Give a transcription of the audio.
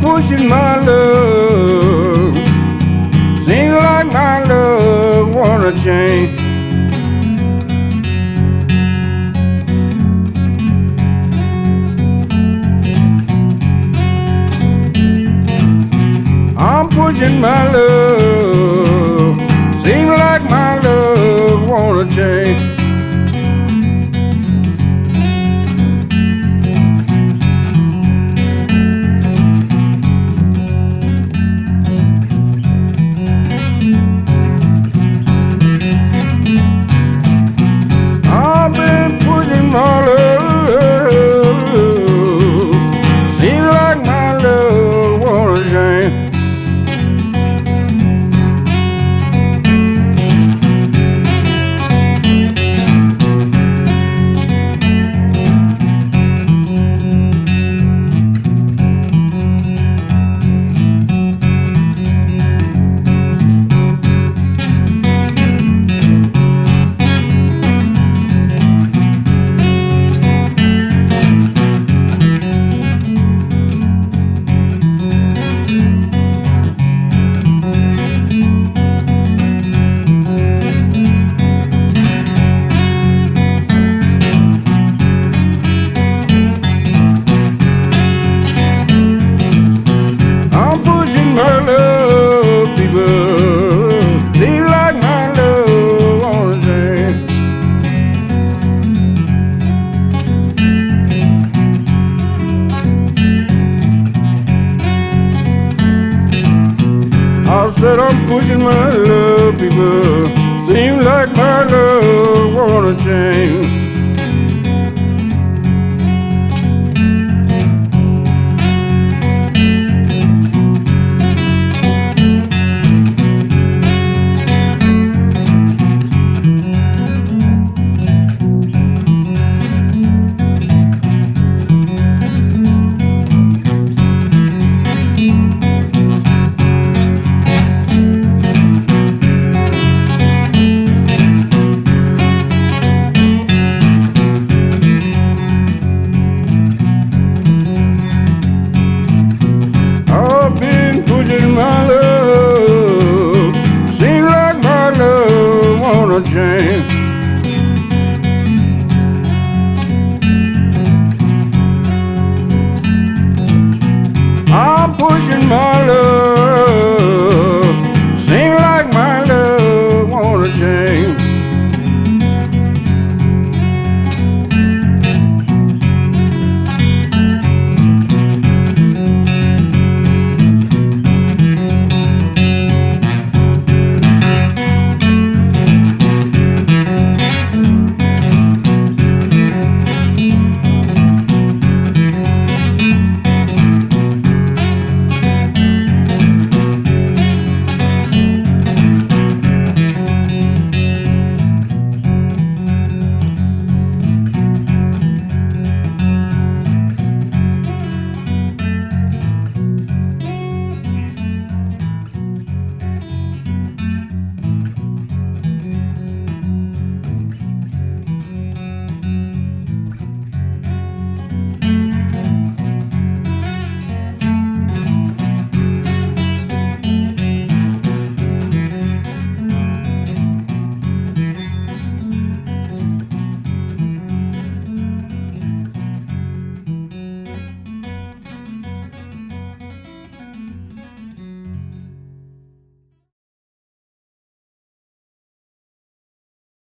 pushing my love. I'm pushing my love. said I'm pushing my love people. Seems like my